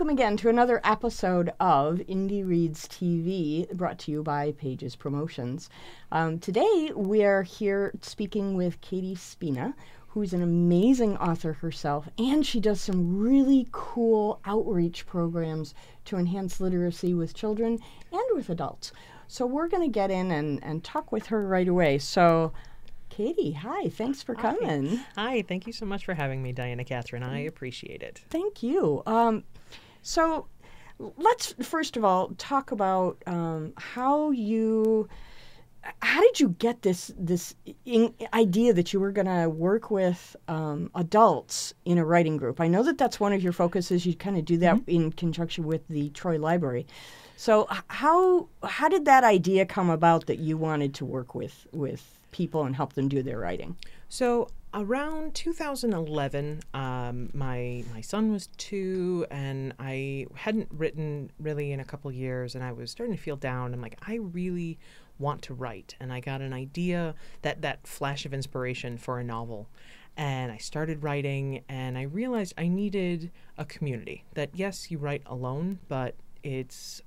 welcome again to another episode of Indie Reads TV, brought to you by Pages Promotions. Um, today we are here speaking with Katie Spina, who's an amazing author herself, and she does some really cool outreach programs to enhance literacy with children and with adults. So we're going to get in and, and talk with her right away. So Katie, hi. Thanks for Hi. coming. Hi, thank you so much for having me, Diana Kathryn. I appreciate it. Thank you. Um, so let's first of all talk about um, how you. How did you get this this in, idea that you were going to work with um, adults in a writing group? I know that that's one of your focuses. You kind of do that in conjunction with the Troy Library. So how how did that idea come about that you wanted to work with with people and help them do their writing? So around 2011, um, my my son was two, and I hadn't written really in a couple years, and I was starting to feel down. I'm like, I really want to write, and I got an idea that that flash of inspiration for a novel. And I started writing, and I realized I needed a community. That yes, you write alone, but it's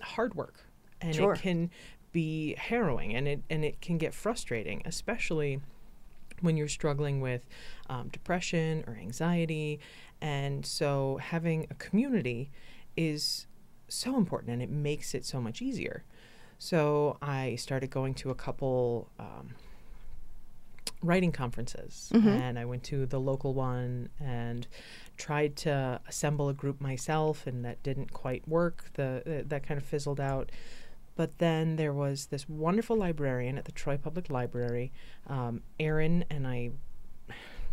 hard work, and Sure. it can be harrowing, and it and it can get frustrating, especially when you're struggling with um, depression or anxiety. And so having a community is so important and it makes it so much easier. So I started going to a couple um, writing conferences and I went to the local one and tried to assemble a group myself and that didn't quite work. The, uh, that kind of fizzled out. But then there was this wonderful librarian at the Troy Public Library, um, Erin, and I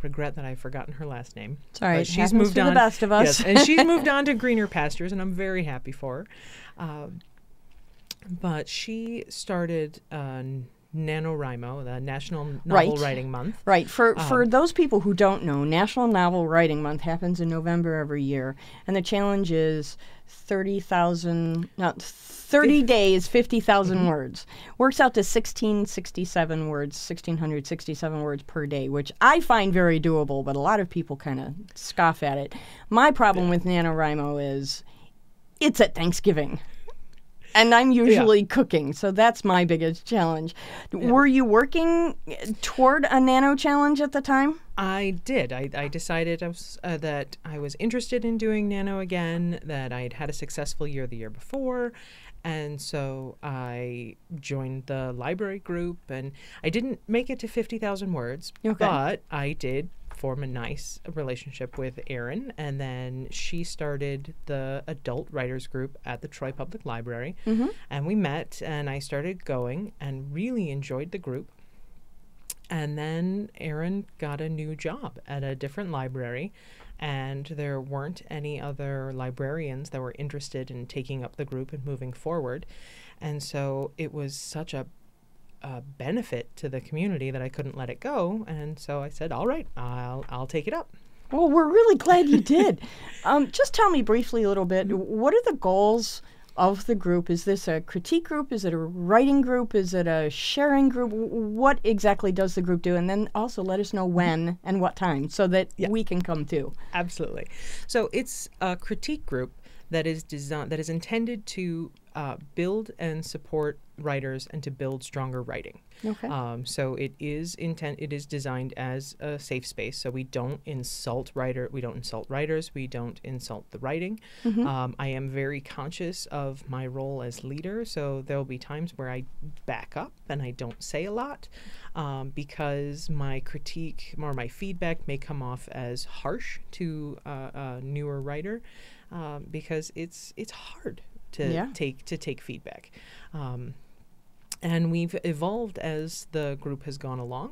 regret that I've forgotten her last name. Sorry, but she's moved to the on. best of us. Yes, and she's moved on to greener pastures, and I'm very happy for her. Um, but she started uh, NaNoWriMo, the National Novel Right. Writing Month. Right. For for Um, those people who don't know, National Novel Writing Month happens in November every year, and the challenge is thirty thousand, not thirty days, 50,000 Mm-hmm. words. Works out to sixteen sixty seven words, sixteen hundred sixty seven words per day, which I find very doable, but a lot of people kind of scoff at it. My problem with NaNoWriMo is it's at Thanksgiving. And I'm usually cooking, so that's my biggest challenge. Were you working toward a nano challenge at the time? I did. I, I decided I was, uh, that I was interested in doing nano again, that I had had a successful year the year before. And so I joined the library group and I didn't make it to 50,000 words, Okay. but I did form a nice relationship with Erin. And then she started the adult writers group at the Troy Public Library. Mm-hmm. And we met and I started going and really enjoyed the group. And then Erin got a new job at a different library, and there weren't any other librarians that were interested in taking up the group and moving forward. And so it was such a, a benefit to the community that I couldn't let it go. And so I said, "All right, I'll I'll take it up." Well, we're really glad you did. um, just tell me briefly a little bit. What are the goals of the group? Is this a critique group? Is it a writing group? Is it a sharing group? What exactly does the group do? And then also let us know when and what time so that we can come too. Absolutely. So it's a critique group that is designed that is intended to uh, build and support writers and to build stronger writing. Okay. Um, so it is intent. It is designed as a safe space. So we don't insult writer. We don't insult writers. We don't insult the writing. Um, I am very conscious of my role as leader. So there will be times where I back up and I don't say a lot um, because my critique or my feedback may come off as harsh to uh, a newer writer um, because it's it's hard to Yeah. take to take feedback. Um, and we've evolved as the group has gone along.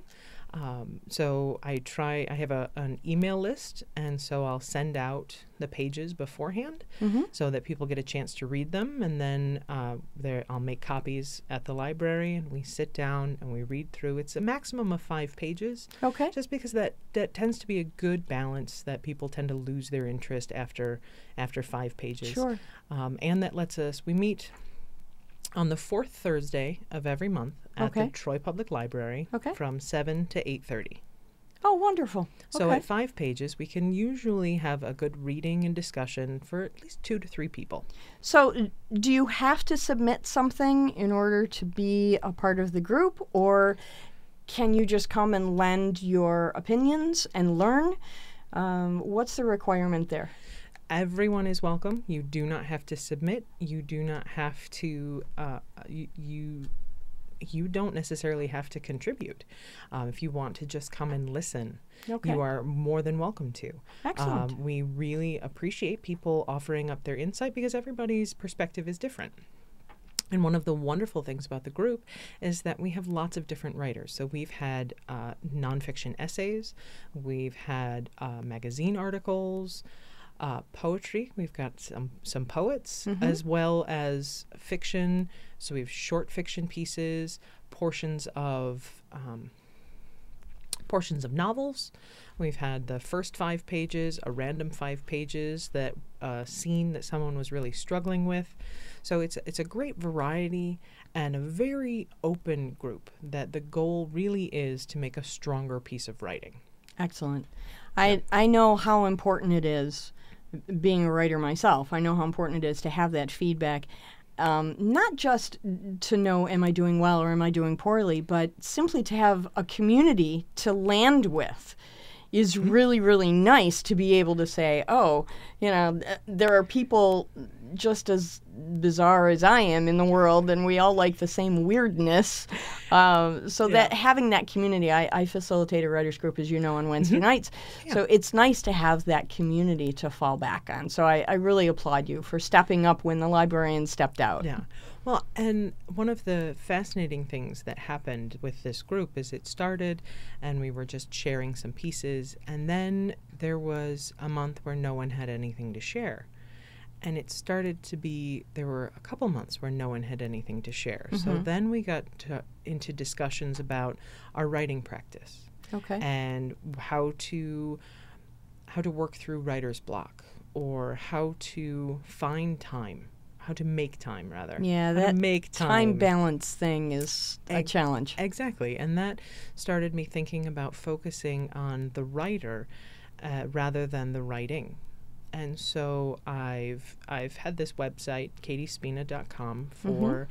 Um, so I try. I have a, an email list, and so I'll send out the pages beforehand, so that people get a chance to read them, and then uh, there I'll make copies at the library, and we sit down and we read through. It's a maximum of five pages, Okay. just because that that tends to be a good balance. That people tend to lose their interest after after five pages, Sure. um, and that lets us. We meet on the fourth Thursday of every month at Okay. the Troy Public Library Okay. from 7 to 8.30. Oh, wonderful. So okay. at five pages, we can usually have a good reading and discussion for at least two to three people. So, do you have to submit something in order to be a part of the group, or can you just come and lend your opinions and learn? Um, what's the requirement there? Everyone is welcome. You do not have to submit. You do not have to. Uh, you, you you don't necessarily have to contribute. Um, if you want to just come and listen, Okay. you are more than welcome to. Excellent. Um, we really appreciate people offering up their insight because everybody's perspective is different. And one of the wonderful things about the group is that we have lots of different writers. So we've had uh, nonfiction essays, we've had uh, magazine articles, uh, poetry. We've got some some poets as well as fiction. So we have short fiction pieces, portions of um, portions of novels. We've had the first five pages, a random five pages that a scene that someone was really struggling with. So it's it's a great variety and a very open group that the goal really is to make a stronger piece of writing. Excellent. I I know how important it is, being a writer myself. I know how important it is to have that feedback. Um, not just to know am I doing well or am I doing poorly, but simply to have a community to land with is really really nice to be able to say, oh, you know, th- there are people just as bizarre as I am in the world, and we all like the same weirdness. Um, so that having that community, I, I facilitate a writers group, as you know, on Wednesday nights. So it's nice to have that community to fall back on. So I, I really applaud you for stepping up when the librarian stepped out. Yeah. Well, and one of the fascinating things that happened with this group is it started and we were just sharing some pieces, and then there was a month where no one had anything to share. And it started to be, there were a couple months where no one had anything to share. So then we got to, into discussions about our writing practice Okay. and how to how to work through writer's block or how to find time how to make time rather Yeah, that make time, time balance thing is a challenge. exactly and that started me thinking about focusing on the writer uh, rather than the writing and so I've I've had this website katiespina.com for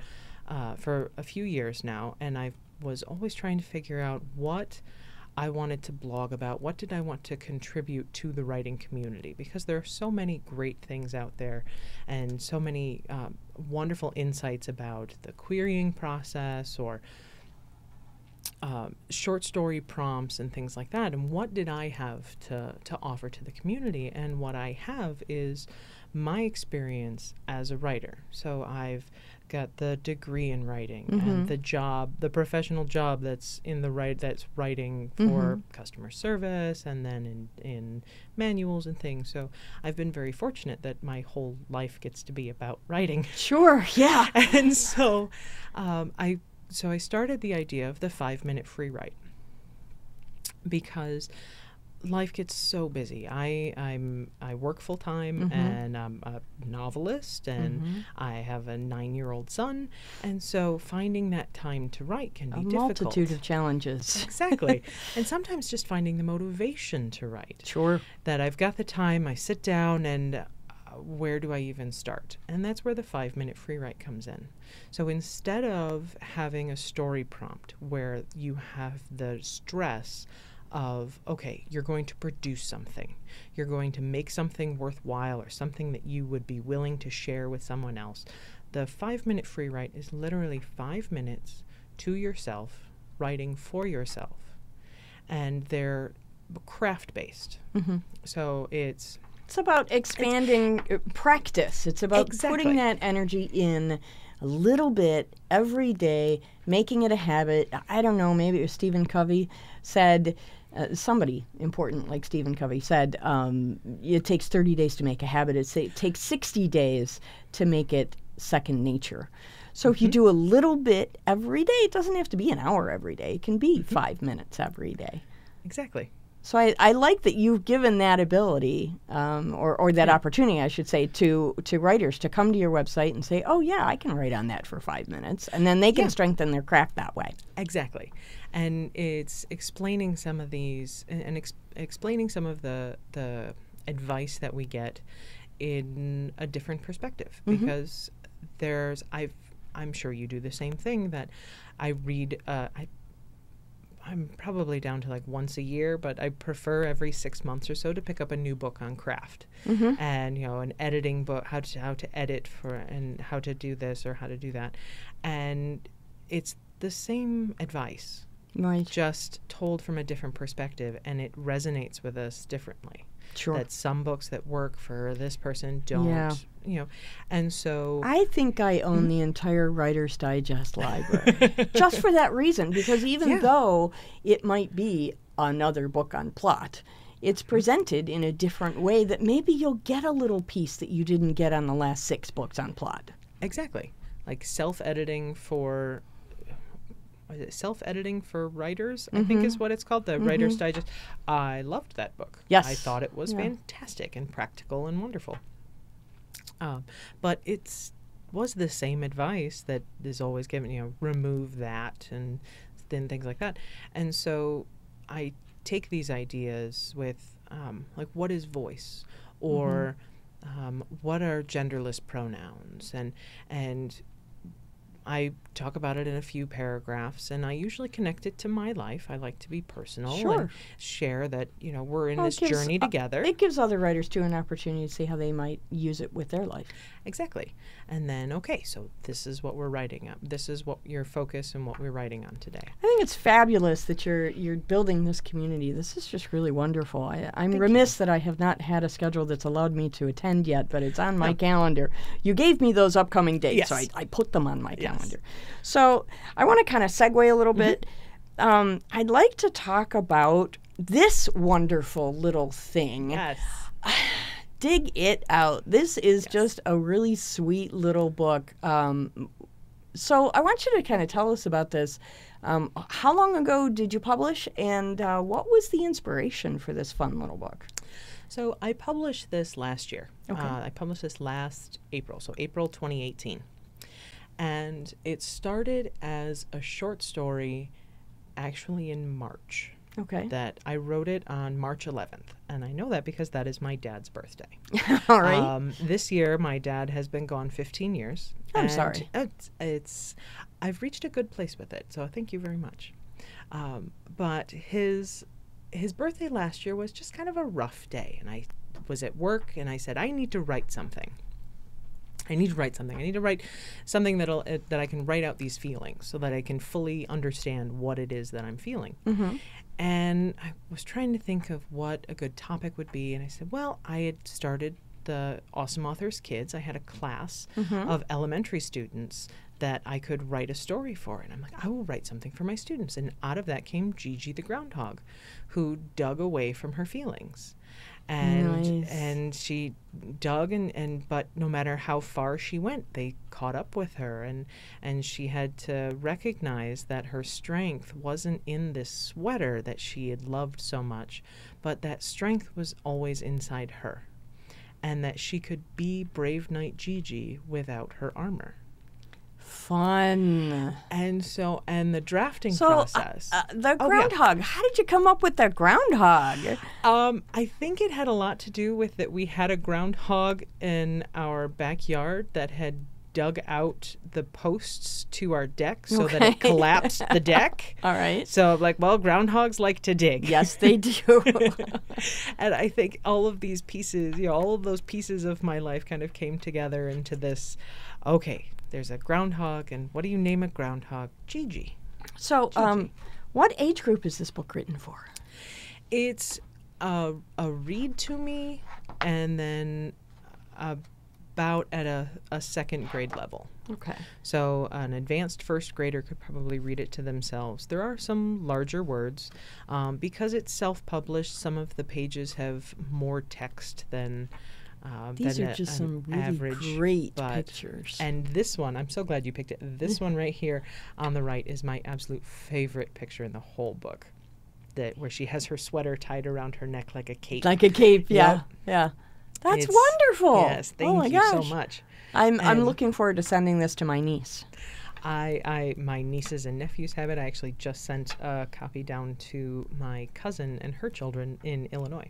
uh, for a few years now, and I was always trying to figure out what I wanted to blog about. What did I want to contribute to the writing community? Because there are so many great things out there, and so many um, wonderful insights about the querying process or um, short story prompts and things like that. And what did I have to, to offer to the community? And what I have is my experience as a writer. So I've got the degree in writing and the job, the professional job that's in the right that's writing for customer service and then in in manuals and things. So I've been very fortunate that my whole life gets to be about writing. Sure, yeah. and so um, I so I started the idea of the five minute free write because life gets so busy. I I'm I work full time mm-hmm. and I'm a novelist and mm-hmm. I have a nine year old son, and so finding that time to write can be A multitude of challenges. exactly, and sometimes just finding the motivation to write Sure. that I've got the time, I sit down, and where do I even start? And that's where the five minute free write comes in. So instead of having a story prompt where you have the stress of, okay, you're going to produce something, you're going to make something worthwhile or something that you would be willing to share with someone else, the five minute free write is literally five minutes to yourself, writing for yourself. And they're craft based. Mm-hmm. So it's It's about expanding uh, practice. It's about Exactly. putting that energy in a little bit every day, making it a habit. I don't know, maybe it was Stephen Covey said, uh, somebody important like Stephen Covey said, um, it takes 30 days to make a habit. It's, it takes 60 days to make it second nature. So if you do a little bit every day, it doesn't have to be an hour every day. It can be five minutes every day. Exactly. So I, I like that you've given that ability, um, or, or that opportunity, I should say, to to writers to come to your website and say, "Oh yeah, I can write on that for five minutes," and then they can Yeah. strengthen their craft that way. Exactly. And it's explaining some of these and, and ex- explaining some of the the advice that we get in a different perspective because there's I've I'm sure you do the same thing that I read uh, I I'm probably down to like once a year, but I prefer every six months or so to pick up a new book on craft, mm-hmm. and you know, an editing book, how to how to edit for, and how to do this or how to do that, and it's the same advice, Right. just told from a different perspective, and it resonates with us differently. Sure. That some books that work for this person don't, Yeah. you know, and so I think I own hmm? the entire Writer's Digest library just for that reason, because even Yeah. though it might be another book on plot, it's hmm. presented in a different way that maybe you'll get a little piece that you didn't get on the last six books on plot. Exactly. Like self editing for what is it self editing for writers, I think is what it's called, the Writer's Digest. I loved that book. Yes. I thought it was Yeah. fantastic and practical and wonderful. Um, but it's was the same advice that is always given, you know, remove that and then things like that. And so I take these ideas with um, like what is voice or um, what are genderless pronouns and and I talk about it in a few paragraphs and I usually connect it to my life. I like to be personal Sure. and share that, you know, we're in Well, this gives, journey uh, together. It gives other writers too an opportunity to see how they might use it with their life. Exactly. And then, okay, so this is what we're writing up. This is what your focus and what we're writing on today. I think it's fabulous that you're you're building this community. This is just really wonderful. I, I'm remiss that I have not had a schedule that's allowed me to attend yet, but it's on my calendar. You gave me those upcoming dates, so I, Yes. I put them on my Yes. calendar. So I want to kind of segue a little bit. Um, I'd like to talk about this wonderful little thing. Yes. Dig it out. This is just a really sweet little book. Um, so I want you to kind of tell us about this. Um, how long ago did you publish, and uh, what was the inspiration for this fun little book? So I published this last year. Okay. Uh, I published this last April, so April 2018. And it started as a short story actually in March. Okay. That I wrote it on March 11th. And I know that because that is my dad's birthday. All right. Um, this year, my dad has been gone 15 years. I'm sorry. It's, it's, I've reached a good place with it, so thank you very much. Um, but his his birthday last year was just kind of a rough day, and I was at work, and I said I need to write something. I need to write something. I need to write something that'll uh, that I can write out these feelings, so that I can fully understand what it is that I'm feeling. mm-hmm. And I was trying to think of what a good topic would be. And I said, well, I had started the Awesome Authors Kids. I had a class of elementary students that I could write a story for. And I'm like, I will write something for my students. And out of that came Gigi the groundhog, who dug away from her feelings. And Nice. and she dug and, and but no matter how far she went, they caught up with her and and she had to recognize that her strength wasn't in this sweater that she had loved so much, but that strength was always inside her. And that she could be Brave Knight Gigi without her armor. Fun. And so and the drafting So, uh, process. Uh, the Oh, yeah. groundhog. How did you come up with the groundhog? Um, I think it had a lot to do with that we had a groundhog in our backyard that had dug out the posts to our deck so that it collapsed the deck. All right. So, like, well, groundhogs like to dig. Yes, they do. and I think all of these pieces, you know, all of those pieces of my life kind of came together into this. Okay, there's a groundhog, and what do you name a groundhog? Gigi. so, um, what age group is this book written for? It's a, a read to me, and then about at a, a second grade level. Okay. So an advanced first grader could probably read it to themselves. There are some larger words. Um, because it's self-published, some of the pages have more text than uh, These are a- just some really average. great pictures. And this one, I'm so glad you picked it. This one right here on the right is my absolute favorite picture in the whole book. that where she has her sweater tied around her neck like a cape. Like a cape, yeah, Yep. yeah. That's It's- wonderful. Yes, oh thank oh you gosh. so much. I'm I'm looking forward to sending this to my niece. I, I, my nieces and nephews have it. I actually just sent a copy down to my cousin and her children in Illinois.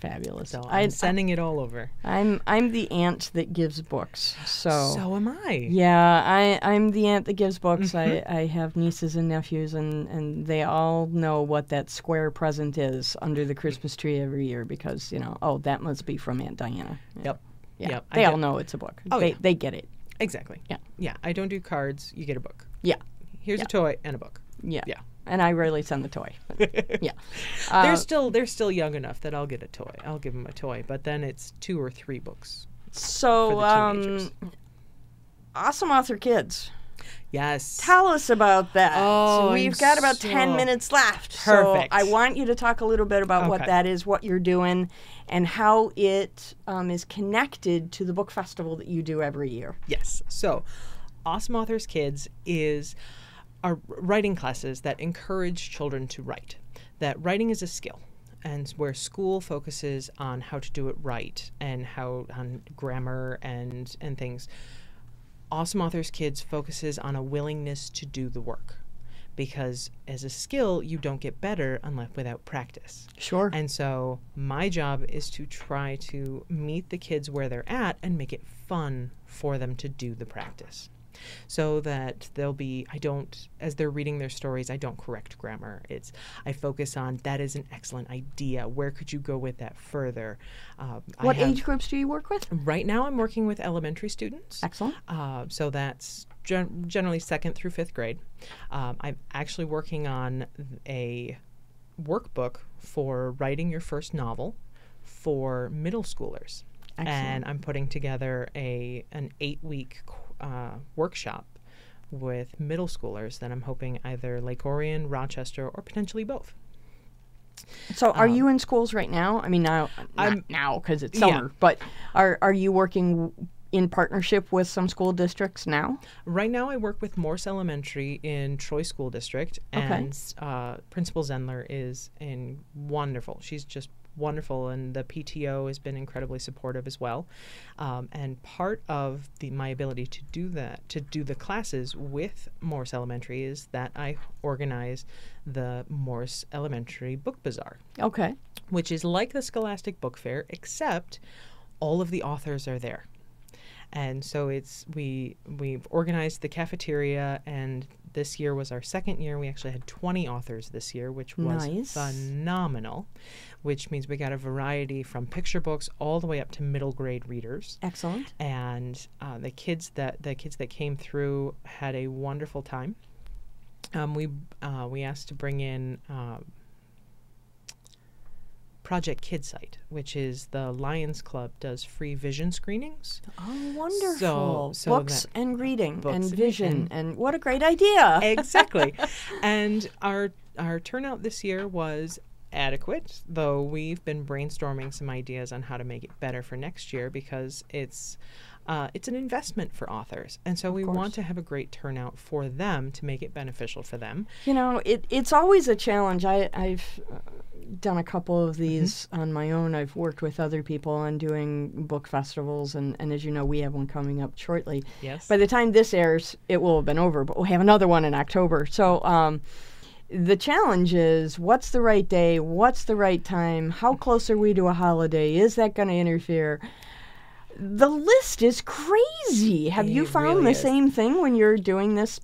Fabulous. So I, I'm sending it all over. I'm I'm the aunt that gives books. So, So am I. yeah, I I'm the aunt that gives books. Mm-hmm. I, I have nieces and nephews, and and they all know what that square present is under the Christmas tree every year because you know oh that must be from Aunt Diana. Yeah. Yep. Yeah, Yep, I they all know it's a book. Oh, they yeah. they get it. Exactly. Yeah. Yeah. I don't do cards. You get a book. Yeah, Here's Yeah. a toy and a book. yeah, Yeah. And I rarely send the toy. but yeah, Uh, they're still they're still young enough that I'll get a toy. I'll give them a toy, but then it's two or three books. so um, awesome author kids. Yes. Tell us about that. Oh, We've I'm got about 10 minutes left. Perfect. So I want you to talk a little bit about what that is, what you're doing, and how it um, is connected to the book festival that you do every year. Yes. So, Awesome Authors Kids is our writing classes that encourage children to write. That writing is a skill, and where school focuses on how to do it right and how on grammar and and things. Awesome Authors Kids focuses on a willingness to do the work. Because as a skill, you don't get better unless without practice. Sure. And so my job is to try to meet the kids where they're at and make it fun for them to do the practice. So that they'll be, I don't, as they're reading their stories, I don't correct grammar. It's, I focus on that is an excellent idea. Where could you go with that further? Um, I what have- age groups do you work with? Right now, I'm working with elementary students. Excellent. Uh, so that's gen- generally second through fifth grade. Um, I'm actually working on a workbook for writing your first novel for middle schoolers, and I'm putting together a an eight week uh, workshop with middle schoolers that I'm hoping either Lake Orion, Rochester, or potentially both. So are you in schools right now? I mean, now, Um, I'm- now because it's Yeah. summer, but are, are you working in partnership with some school districts now? Right now, I work with Morse Elementary in Troy School District, Okay. and uh, Principal Zendler is in wonderful. She's just wonderful, and the PTO has been incredibly supportive as well. Um, and part of the my ability to do that, to do the classes with Morse Elementary, is that I organize the Morse Elementary Book Bazaar Okay. which is like the Scholastic Book Fair, except all of the authors are there. And so it's we we've organized the cafeteria, and this year was our second year. We actually had 20 authors this year, which was Nice. phenomenal. Which means we got a variety from picture books all the way up to middle grade readers Excellent. and uh, the kids that the kids that came through had a wonderful time. Um, we uh, we asked to bring in um, Project KidSight, which is the Lions Club does free vision screenings. Oh, wonderful. so Books and reading books and vision. and- And, what a great idea. exactly. and our our turnout this year was adequate, though we've been brainstorming some ideas on how to make it better for next year because it's uh, it's an investment for authors, and so we course. want to have a great turnout for them to make it beneficial for them. You know, it, it's always a challenge. I, I've uh, done a couple of these on my own. I've worked with other people on doing book festivals, and, and as you know, we have one coming up shortly. Yes. By the time this airs, it will have been over, but we'll have another one in October. So, um, the challenge is what's the right day? What's the right time? How close are we to a holiday? Is that going to interfere? The list is crazy. Have you found really the is. same thing when you're doing this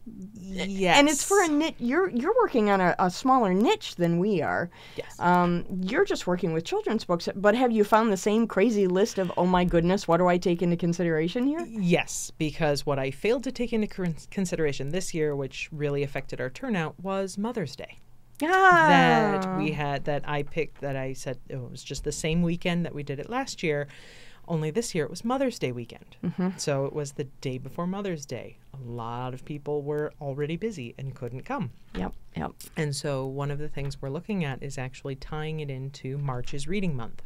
yes. and it's for a niche. You're you're working on a, a smaller niche than we are. yes. Um, you're just working with children's books, but have you found the same crazy list of oh my goodness, what do I take into consideration here? Yes, because what I failed to take into consideration this year, which really affected our turnout, was Mother's Day. Ah, that we had that I picked that I said it was just the same weekend that we did it last year. Only this year it was Mother's Day weekend. So it was the day before Mother's Day. A lot of people were already busy and couldn't come. Yep, yep. And so one of the things we're looking at is actually tying it into March's reading month.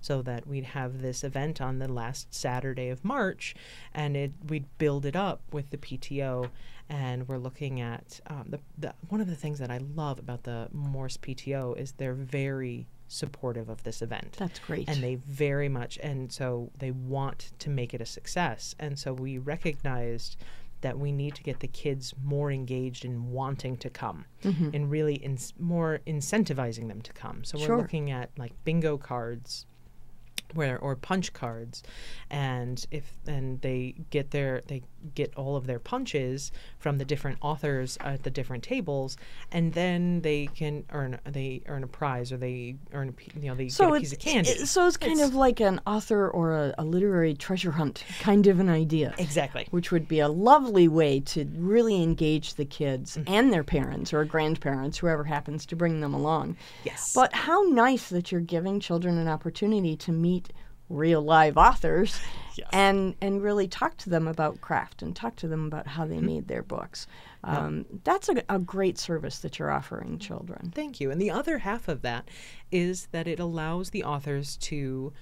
so that we'd have this event on the last Saturday of March, and it we'd build it up with the PTO, and we're looking at um, the, the one of the things that I love about the Morse PTO is they're very supportive of this event. That's great. And they very much, and so they want to make it a success. And so we recognized that we need to get the kids more engaged in wanting to come Mm-hmm. and really in, more incentivizing them to come. So we're Sure. looking at like bingo cards where or punch cards and if and they get their they get all of their punches from the different authors at the different tables and then they can earn they earn a prize or they earn a, you know they so get a piece of candy it- so it's kind It's- of like an author or a, a literary treasure hunt kind of an idea. exactly which would be a lovely way to really engage the kids Mm-hmm. and their parents or grandparents, whoever happens to bring them along. yes But how nice that you're giving children an opportunity to meet real live authors Yes. and and really talk to them about craft and talk to them about how they Mm-hmm. made their books. Um, That's a, a great service that you're offering children. Thank you. And the other half of that is that it allows the authors to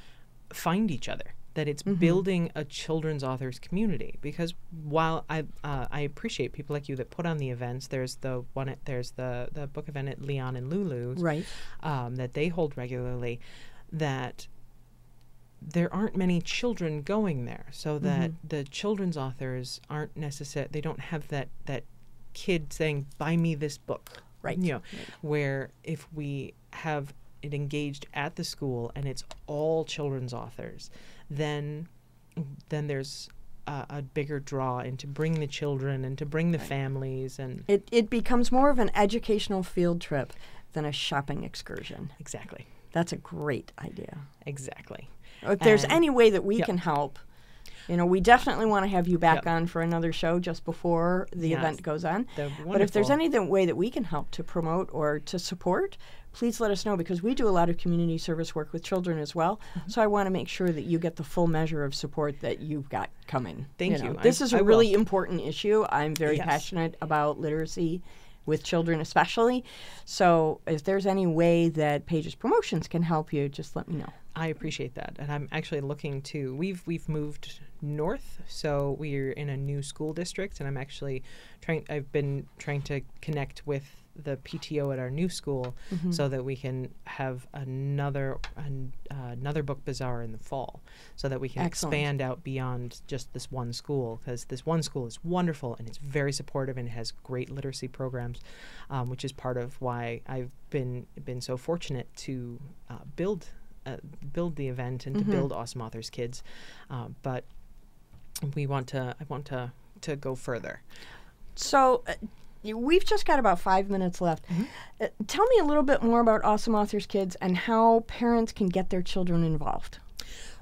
find each other. That it's building a children's authors community. Because while I uh, I appreciate people like you that put on the events, there's the one at, there's the the book event at Leon and Lulu's Right. um, that they hold regularly. That there aren't many children going there, so mm-hmm. that the children's authors aren't necessary. They don't have that that kid saying, "Buy me this book." Right. You know, where if we have it engaged at the school and it's all children's authors, then then there's a, a bigger draw and to bring the children and to bring the families and It, it becomes more of an educational field trip than a shopping excursion. exactly, That's a great idea. exactly. If there's And- any way that we Yep. can help, you know, we definitely want to have you back Yep. on for another show just before the Yes. event goes on. But if there's any th- way that we can help to promote or to support, please let us know because we do a lot of community service work with children as well. Mm-hmm. So I want to make sure that you get the full measure of support that you've got coming. Thank you. I- This is a I will. really important issue. I'm very Yes. passionate about literacy with children especially. So if there's any way that Pages Promotions can help you, just let me know. I appreciate that, and I'm actually looking to. We've we've moved north, so we're in a new school district, and I'm actually trying. I've been trying to connect with the PTO at our new school, Mm-hmm. so that we can have another an, uh, another book bazaar in the fall, so that we can Excellent. expand out beyond just this one school, because this one school is wonderful and it's very supportive and it has great literacy programs, um, which is part of why I've been been so fortunate to uh, build uh, build the event and to build Awesome Authors Kids, um, but we want to. I want to to go further. So uh, we've just got about five minutes left. Mm-hmm. Uh, tell me a little bit more about Awesome Authors Kids and how parents can get their children involved.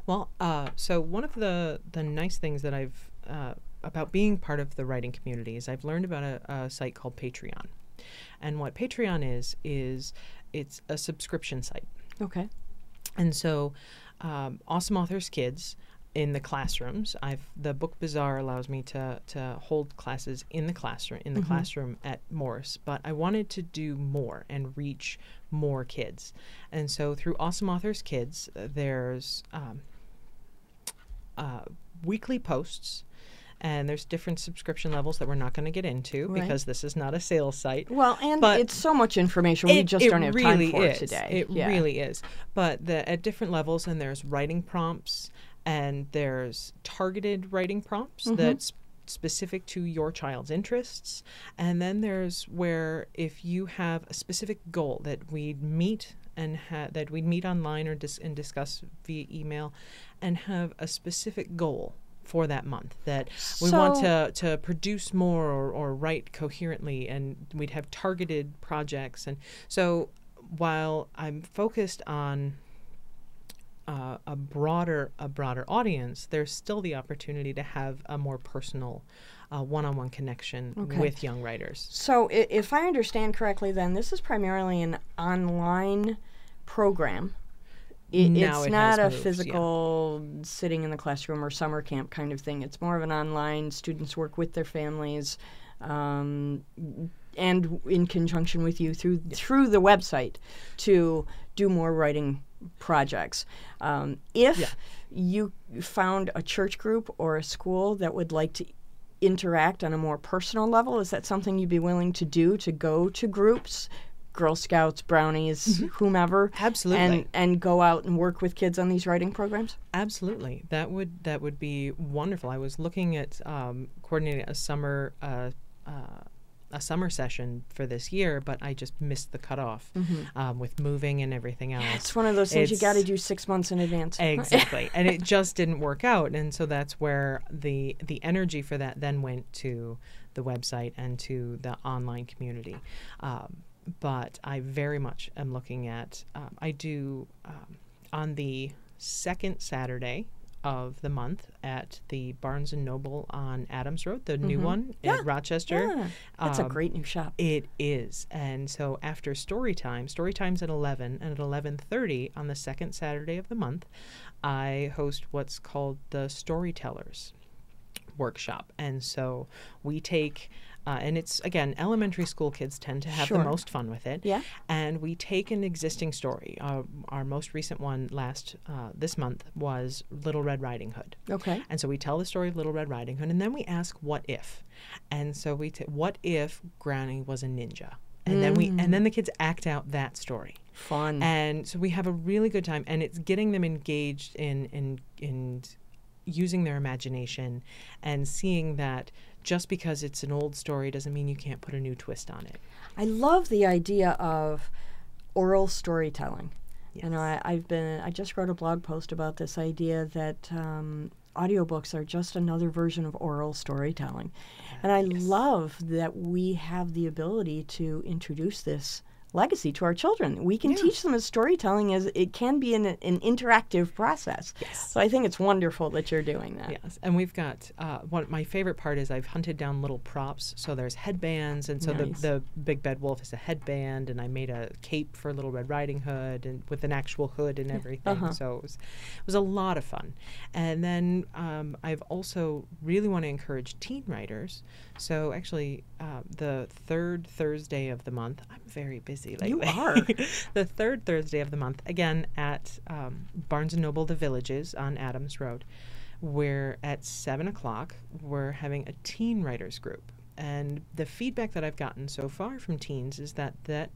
Well, uh, so one of the the nice things that I've uh, about being part of the writing community is I've learned about a, a site called Patreon, and what Patreon is is it's a subscription site. Okay. And so, um, Awesome Authors Kids in the classrooms. I've the Book Bazaar allows me to to hold classes in the classroom in the classroom at Morse, but I wanted to do more and reach more kids. And so through Awesome Authors Kids, uh, there's um, uh, weekly posts. And there's different subscription levels that we're not going to get into Right. because this is not a sales site. Well, and But it's so much information we It- just it don't have really time for is. today. It Yeah. really is. But the, at different levels, and there's writing prompts, and there's targeted writing prompts Mm-hmm. that's specific to your child's interests. And then there's where if you have a specific goal that we'd meet and ha- that we'd meet online or dis- and discuss via email, and have a specific goal for that month that we want to to produce more or, or write coherently and we'd have targeted projects and so while i'm focused on uh, a broader a broader audience there's still the opportunity to have a more personal uh, one-on-one connection Okay. with young writers So, i- if I understand correctly, then this is primarily an online program. I- Now it's it not a moved, yeah. physical sitting in the classroom or summer camp kind of thing. It's more of an online. Students work with their families, um, and in conjunction with you through through the website to do more writing projects. Um, if Yeah. you found a church group or a school that would like to interact on a more personal level, is that something you'd be willing to do to go to groups? Girl Scouts, Brownies, whomever, Absolutely. and and go out and work with kids on these writing programs. Absolutely, that would that would be wonderful. I was looking at um, coordinating a summer uh, uh, a summer session for this year, but I just missed the cutoff um, with moving and everything else. It's one of those things you got to do six months in advance. exactly and it just didn't work out and so that's where the the energy for that then went to the website and to the online community um, but i very much am looking at um, i do um, on the second saturday of the month at the barnes and noble on adams road the new one Mm-hmm. Yeah. in rochester Yeah, that's a Um, great new shop. it is, and so after story time, story time's at eleven, and at eleven thirty on the second Saturday of the month, I host what's called the Storytellers workshop, and so we take. Uh, and it's again, elementary school kids tend to have Sure. the most fun with it. Yeah. And we take an existing story. Uh, our most recent one last uh, this month was Little Red Riding Hood. Okay. And so we tell the story of Little Red Riding Hood, and then we ask, "What if?" And so we, t- "What if Granny was a ninja?" And then we, and then the kids act out that story. Fun. And so we have a really good time, and it's getting them engaged in in in using their imagination and seeing that just because it's an old story doesn't mean you can't put a new twist on it. I love the idea of oral storytelling. You know, I, I've been, I just wrote a blog post about this idea that um, audiobooks are just another version of oral storytelling. And I love that we have the ability to introduce this legacy to our children. We can teach them as storytelling as it can be an, an interactive process. Yes. So I think it's wonderful that you're doing that. Yes, and we've got uh, one. My favorite part is I've hunted down little props. So there's headbands, and so Nice. the the big bed wolf is a headband, and I made a cape for Little Red Riding Hood, and with an actual hood and everything. Uh-huh. So it was it was a lot of fun. And then um, I've also really want to encourage teen writers. So actually, uh, the third Thursday of the month, I'm very busy lately. You are. the third Thursday of the month, again at um, Barnes and Noble, The Villages on Adams Road, We're at seven o'clock we're having a teen writers group, and the feedback that I've gotten so far from teens is that that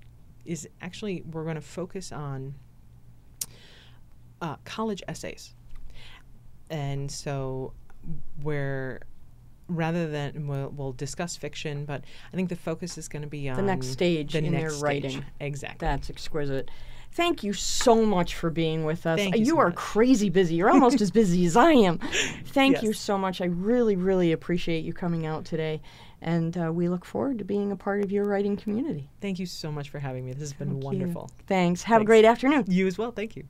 is actually we're going to focus on uh, college essays, and so where rather than we'll, we'll discuss fiction, but I think the focus is going to be on The next stage the in their next stage. writing. Exactly. That's exquisite. Thank you so much for being with us. Thank you so are much. crazy busy. You're almost as busy as I am. Thank you so much. I really, really appreciate you coming out today. And uh, we look forward to being a part of your writing community. Thank you so much for having me. This has been Thank you. wonderful. Thanks. Have a great afternoon. You as well. Thank you.